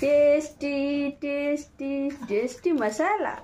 tasty tasty tasty masala